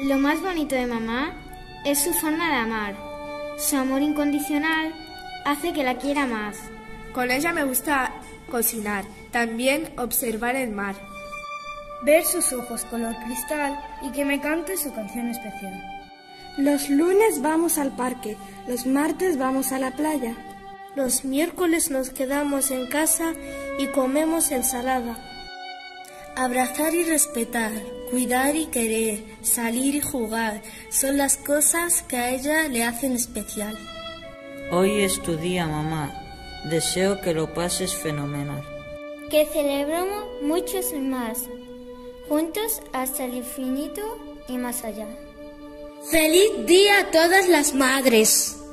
Lo más bonito de mamá es su forma de amar. Su amor incondicional hace que la quiera más. Con ella me gusta cocinar, también observar el mar. Ver sus ojos color cristal y que me cante su canción especial. Los lunes vamos al parque, los martes vamos a la playa. Los miércoles nos quedamos en casa y comemos ensalada. Abrazar y respetar, cuidar y querer, salir y jugar son las cosas que a ella le hacen especial. Hoy es tu día, mamá. Deseo que lo pases fenomenal. Que celebremos muchos más, juntos hasta el infinito y más allá. ¡Feliz día a todas las madres!